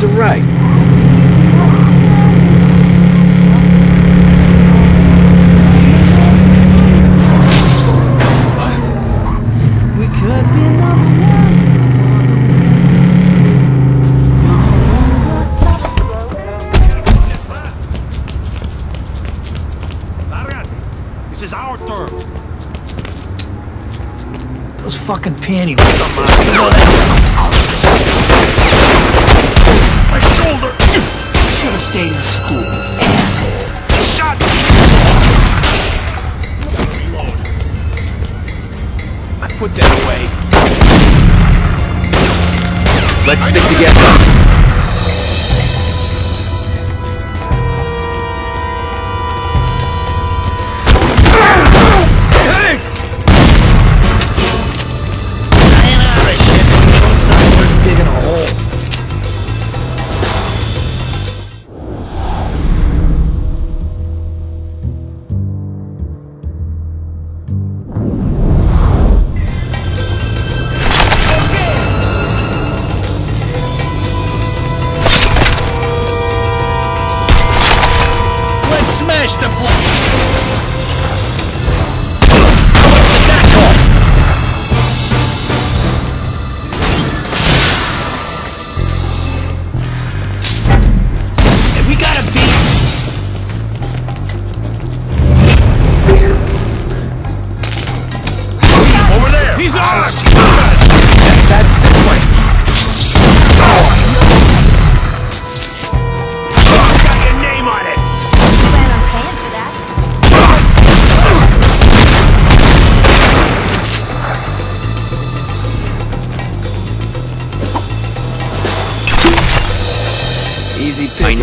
Kids are right. We could be number one. This is our turn. Those fucking pantyhose. Let's stick together.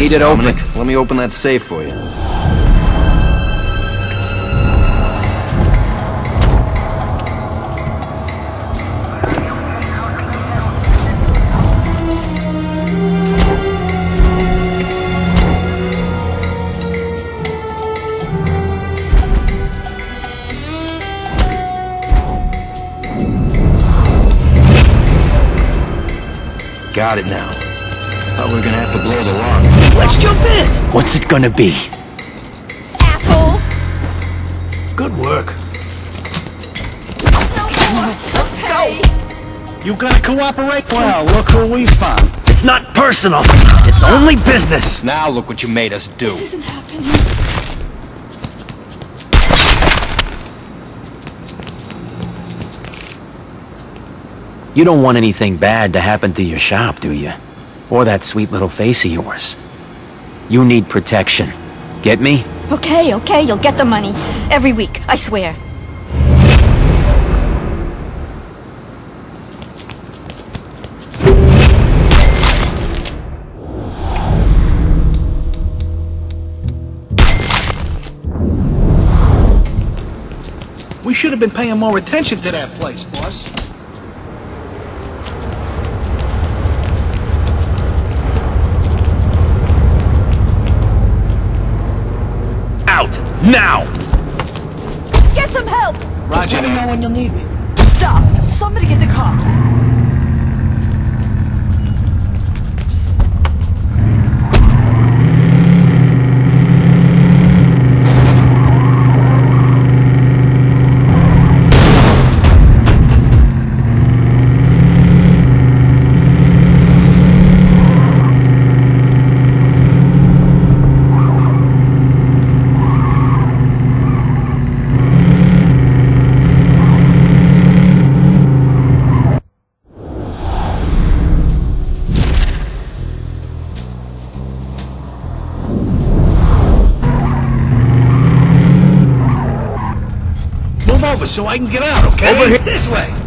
Need it open. Let me open that safe for you. Got it now. Thought we were gonna have to blow the lock. Let's jump in. What's it gonna be? Asshole! Good work. Okay. You gotta cooperate? Well, look who we found. It's not personal. It's only business. Now look what you made us do. This isn't happening. You don't want anything bad to happen to your shop, do you? Or that sweet little face of yours. You need protection. Get me? Okay, okay, you'll get the money. Every week, I swear. We should have been paying more attention to that place, boss. Out! Now! Get some help! Roger. Let me know when you'll need me. Stop! Somebody get the cops! Over so I can get out, okay? Over here. This way.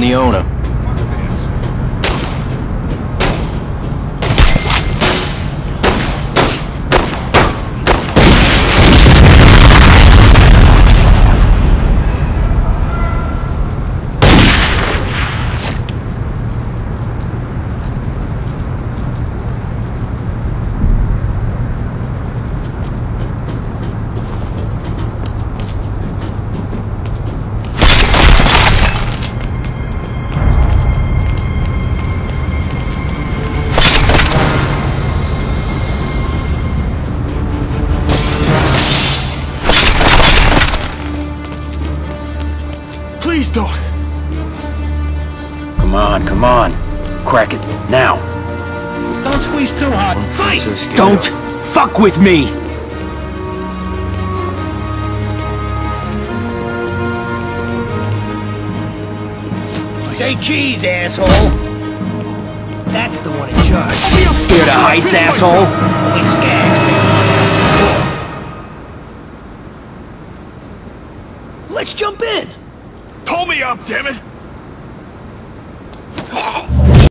Found the owner. Please don't! Come on, come on. Crack it, now. Don't squeeze too hard. Fight! Officers, Don't fuck with me! Say cheese, asshole. That's the one in charge. Scared of heights, asshole? Only skags Let's jump in. Up, damn it!